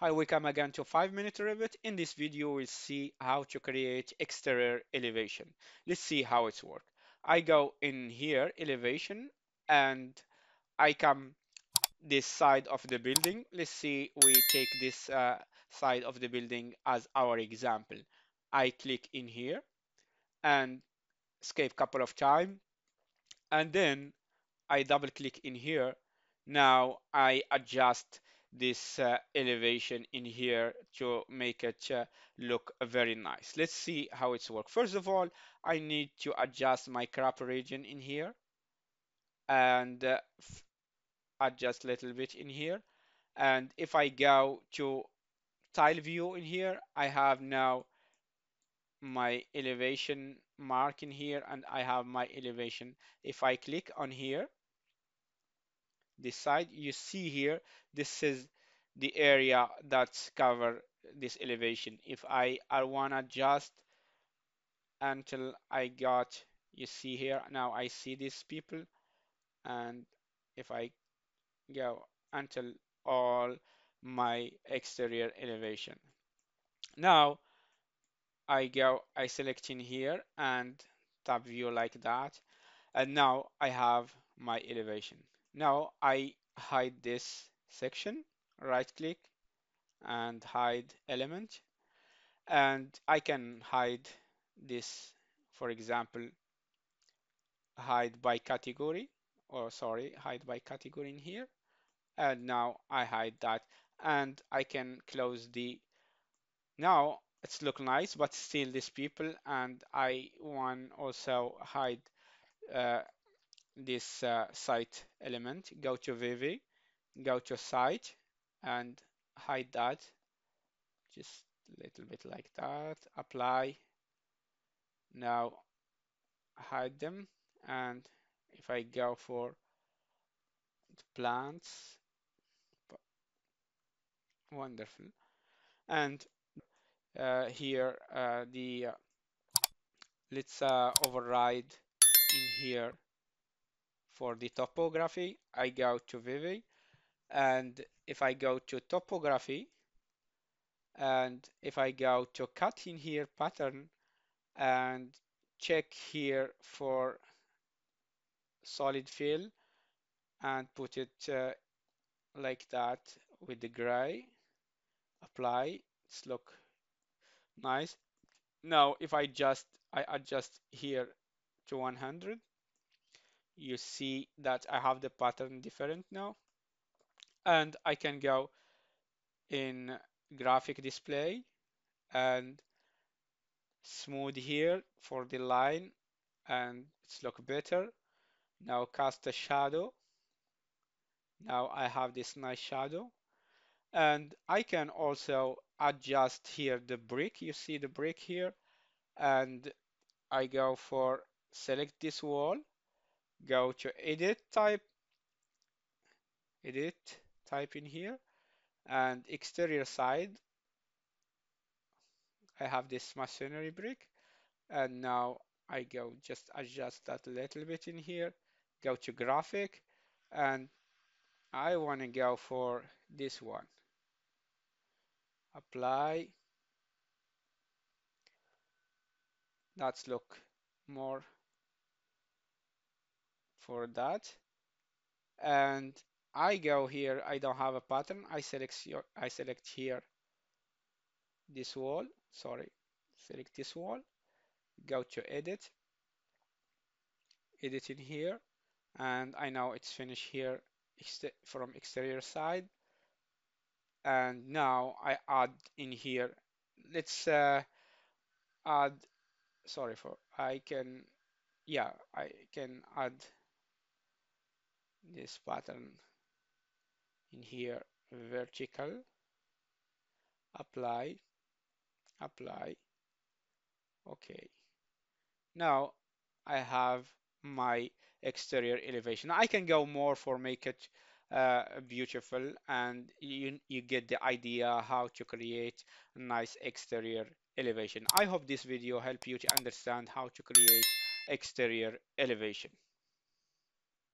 Hi, welcome again to 5 Minute Revit. In this video, we'll see how to create exterior elevation. Let's see how it's work. I go in here, elevation, and I come this side of the building. Let's see, we take this uh, side of the building as our example. I click in here and escape couple of time, and then I double click in here. Now I adjust this uh, elevation in here to make it uh, look very nice. Let's see how it's work. First of all, I need to adjust my crop region in here and uh, adjust a little bit in here. And if I go to tile view in here, I have now my elevation mark in here and I have my elevation. If I click on here, this side. You see here this is the area that's cover this elevation. If I I want to adjust until I got you see here now I see these people. And if I go until all my exterior elevation. Now I go I select in here and tab view like that. And now I have my elevation now I hide this section, right click and hide element. And I can hide this, for example, hide by category, or sorry, hide by category in here. And now I hide that and I can close the, now it's look nice, but still these people and I want also hide uh, this uh, site element, go to VV, go to site and hide that just a little bit like that, apply. Now hide them and if I go for plants, wonderful. And uh, here uh, the uh, let's uh, override in here for the topography, I go to VV, and if I go to topography, and if I go to cut in here pattern, and check here for solid fill, and put it uh, like that with the gray, apply, it's look nice. Now, if I just, I adjust here to 100, you see that I have the pattern different now. And I can go in graphic display and smooth here for the line and it's look better. Now cast a shadow. Now I have this nice shadow. And I can also adjust here the brick. You see the brick here. And I go for select this wall go to edit type edit type in here. And exterior side I have this masonry brick. And now I go just adjust that a little bit in here. Go to graphic. And I want to go for this one. Apply. Let's look more for that. And I go here I don't have a pattern. I select here I select here this wall sorry select this wall go to edit edit in here and I know it's finished here from exterior side. And now I add in here let's uh, add sorry for I can yeah I can add this pattern in here vertical apply apply okay. Now I have my exterior elevation. I can go more for make it uh, beautiful and you, you get the idea how to create a nice exterior elevation. I hope this video help you to understand how to create exterior elevation